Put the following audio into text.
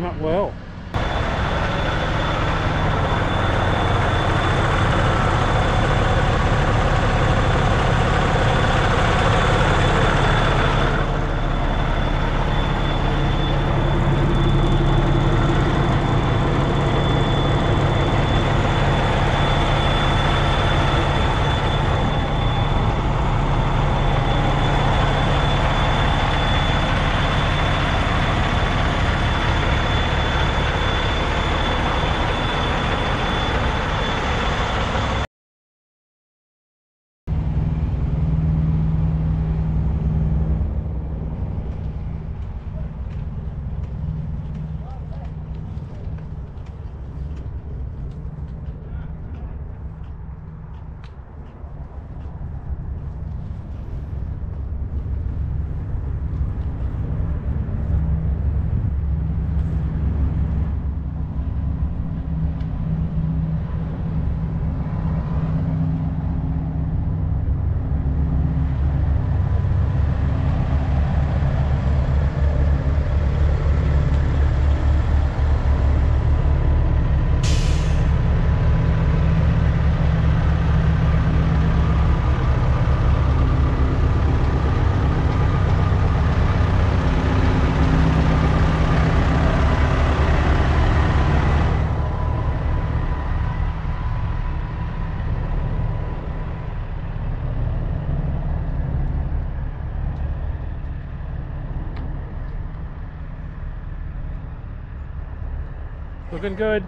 came up Looking good.